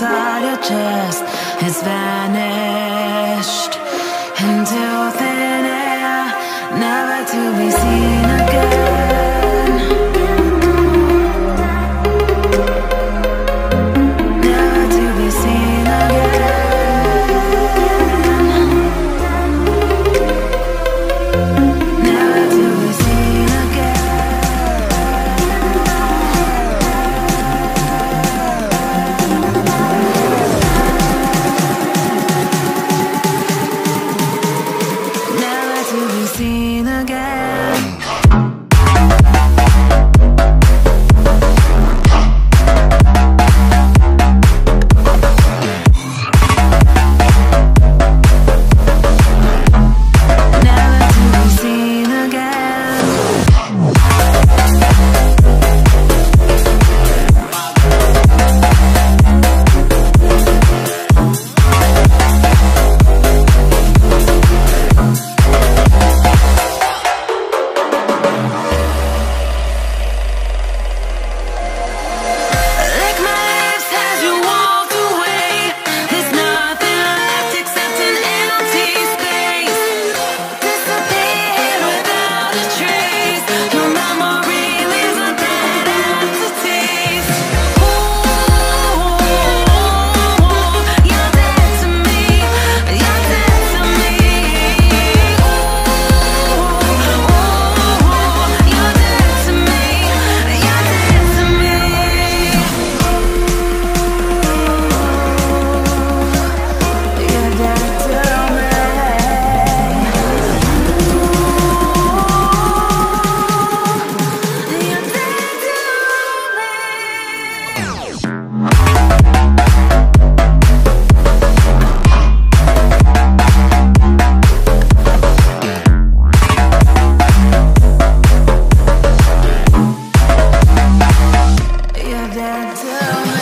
inside your chest has vanished into thin air, never to be seen. do